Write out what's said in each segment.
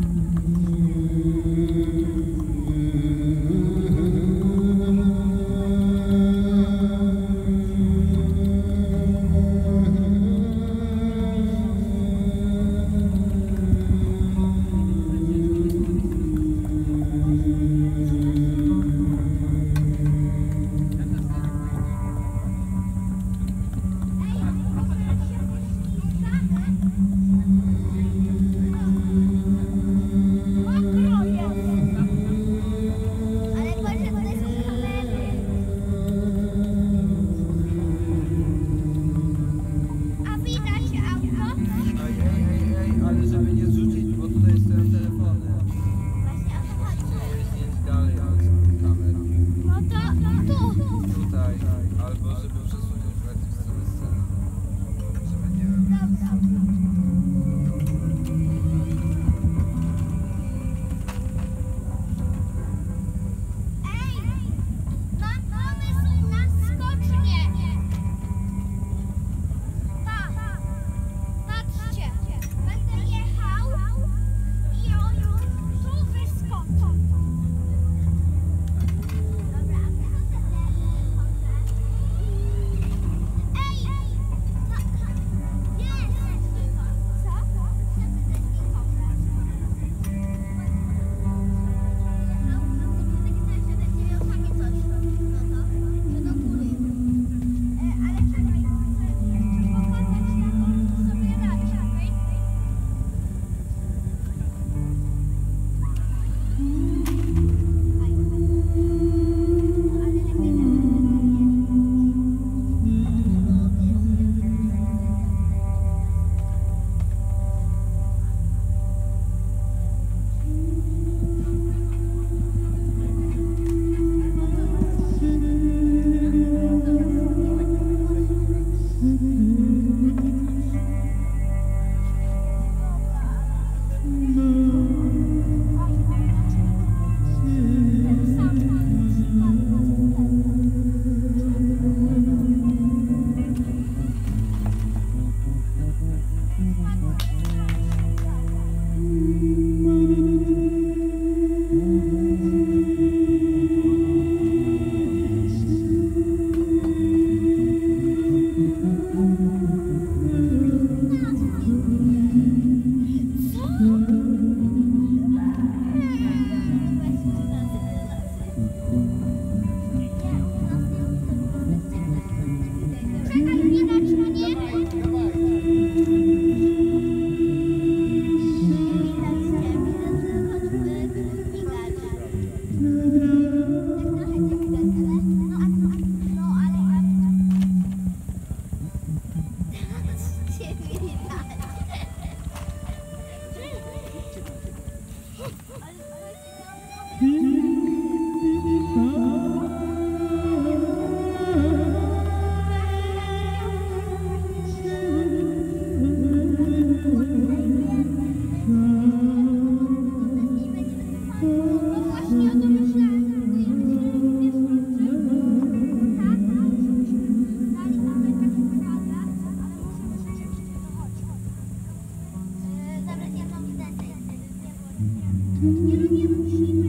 Mm-hmm. albo żeby Thank you.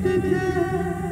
Did it,